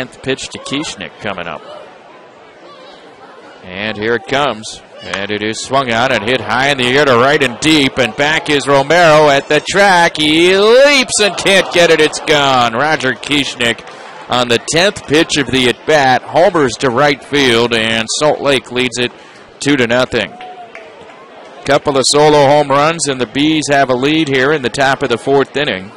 10th pitch to Kieschnick coming up. And here it comes. And it is swung out and hit high in the air to right and deep. And back is Romero at the track. He leaps and can't get it. It's gone. Roger Kieschnick on the 10th pitch of the at bat. Homers to right field, and Salt Lake leads it 2 to nothing. Couple of solo home runs, and the Bees have a lead here in the top of the fourth inning.